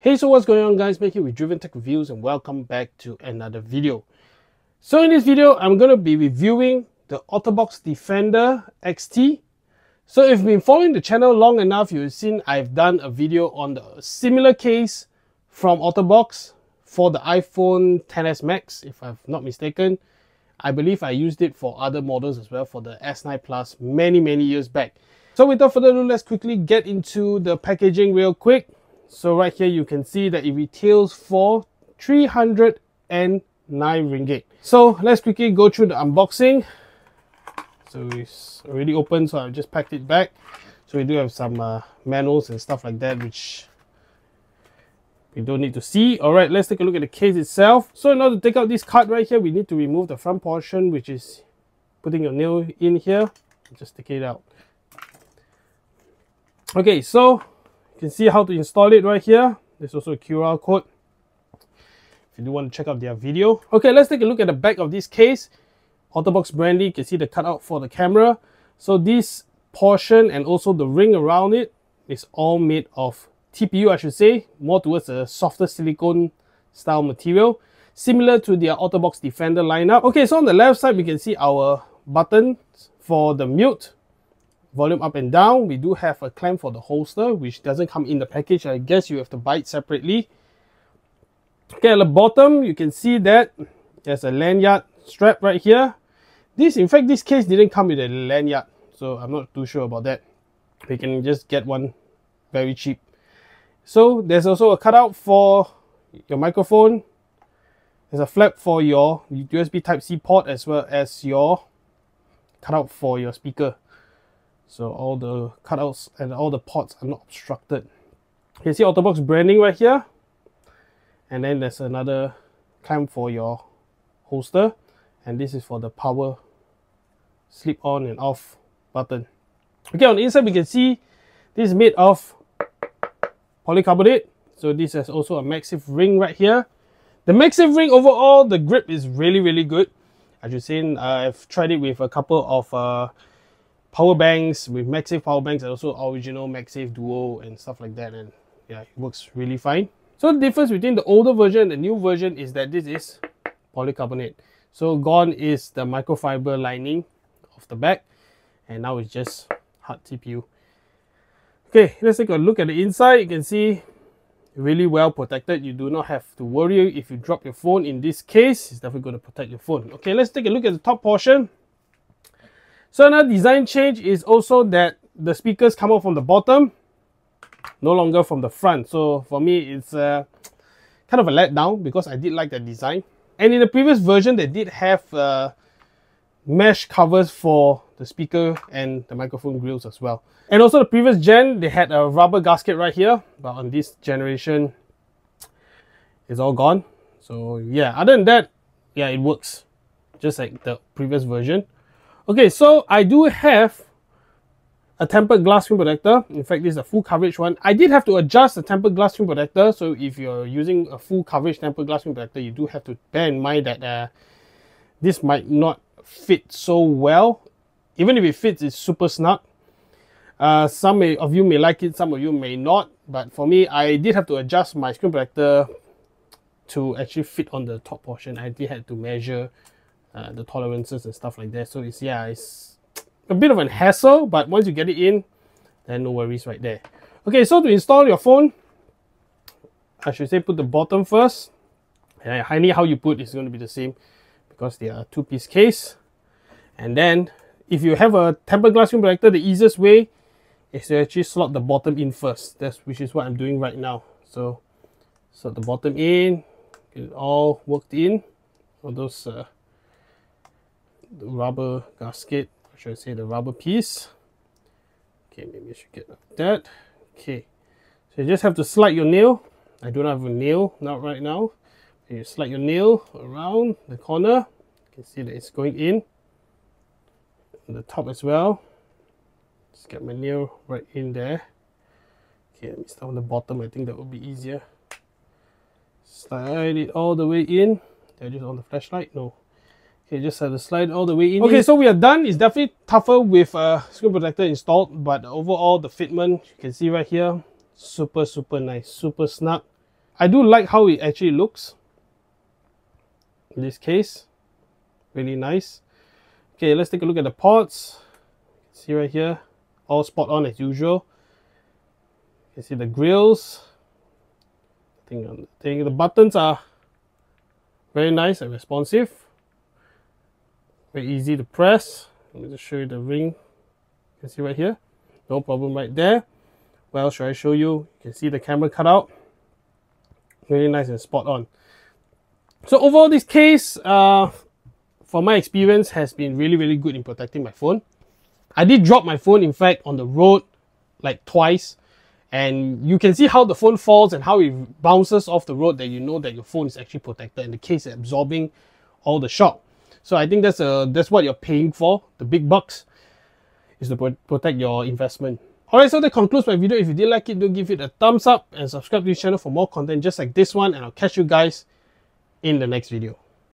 Hey, so what's going on guys? Make it with Driven Tech Reviews and welcome back to another video. So in this video, I'm going to be reviewing the OtterBox Defender XT. So if you've been following the channel long enough, you've seen I've done a video on the similar case from OtterBox for the iPhone XS Max, if I'm not mistaken. I believe I used it for other models as well for the S9 Plus many, many years back. So without further ado, let's quickly get into the packaging real quick. So right here, you can see that it retails for 309 ringgit. So let's quickly go through the unboxing. So it's already open, so I've just packed it back. So we do have some uh, manuals and stuff like that, which we don't need to see. All right, let's take a look at the case itself. So in order to take out this card right here, we need to remove the front portion, which is putting your nail in here. Just take it out. Okay, so you can see how to install it right here. There's also a QR code if you do want to check out their video. Okay, let's take a look at the back of this case. OtterBox Brandy, you can see the cutout for the camera. So this portion and also the ring around it is all made of TPU, I should say, more towards a softer silicone style material, similar to their OtterBox Defender lineup. Okay, so on the left side, we can see our buttons for the mute volume up and down. We do have a clamp for the holster, which doesn't come in the package. I guess you have to buy it separately. Okay, at the bottom, you can see that there's a lanyard strap right here. This, in fact, this case didn't come with a lanyard, so I'm not too sure about that. We can just get one very cheap. So there's also a cutout for your microphone. There's a flap for your USB Type-C port as well as your cutout for your speaker. So all the cutouts and all the ports are not obstructed. You can see OtterBox branding right here. And then there's another clamp for your holster. And this is for the power slip on and off button. Okay, on the inside we can see this is made of polycarbonate. So this has also a MagSafe ring right here. The MagSafe ring overall, the grip is really, really good. As you've seen, I've tried it with a couple of uh, power banks with MagSafe power banks and also original MagSafe Duo and stuff like that and yeah it works really fine. So the difference between the older version and the new version is that this is polycarbonate. So gone is the microfiber lining of the back and now it's just hard TPU okay let's take a look at the inside. You can see really well protected. You do not have to worry if you drop your phone. In this case it's definitely going to protect your phone. Okay let's take a look at the top portion so another design change is also that the speakers come out from the bottom, no longer from the front. So for me, it's uh, kind of a letdown because I did like the design. And in the previous version, they did have uh, mesh covers for the speaker and the microphone grills as well. And also the previous gen, they had a rubber gasket right here, but on this generation, it's all gone. So yeah, other than that, yeah, it works just like the previous version. Okay, so I do have a tempered glass screen protector. In fact, this is a full coverage one. I did have to adjust the tempered glass screen protector. So if you're using a full coverage tempered glass screen protector, you do have to bear in mind that uh, this might not fit so well. Even if it fits, it's super snug. Uh, some may, of you may like it, some of you may not. But for me, I did have to adjust my screen protector to actually fit on the top portion. I did have to measure uh, the tolerances and stuff like that. So it's yeah, it's a bit of a hassle, but once you get it in, then no worries right there. Okay, so to install your phone, I should say put the bottom first. And I highly how you put is going to be the same because they are two-piece case. And then if you have a tempered glass screen protector, the easiest way is to actually slot the bottom in first. That's which is what I'm doing right now. So slot the bottom in, get it all worked in. All those uh, the rubber gasket, or should I say the rubber piece. Okay, maybe I should get that. Okay, so you just have to slide your nail. I don't have a nail, not right now. You slide your nail around the corner. You can see that it's going in. On the top as well. Just get my nail right in there. Okay, let me start on the bottom. I think that would be easier. Slide it all the way in. They're just on the flashlight. No, Okay, just have to slide all the way in. Okay, so we are done. It's definitely tougher with a screen protector installed, but overall the fitment, you can see right here, super, super nice, super snug. I do like how it actually looks. In this case, really nice. Okay, let's take a look at the ports. See right here, all spot on as usual. You can see the grills. I think, I think the buttons are very nice and responsive. Very easy to press. Let me just show you the ring. You can see right here. No problem right there. Well, should I show you? You can see the camera cutout. Really nice and spot on. So overall, this case, uh, for my experience, has been really, really good in protecting my phone. I did drop my phone, in fact, on the road like twice. And you can see how the phone falls and how it bounces off the road that you know that your phone is actually protected and the case is absorbing all the shock. So I think that's, uh, that's what you're paying for, the big bucks, is to pro protect your investment. Alright, so that concludes my video. If you did like it, do give it a thumbs up and subscribe to this channel for more content just like this one. And I'll catch you guys in the next video.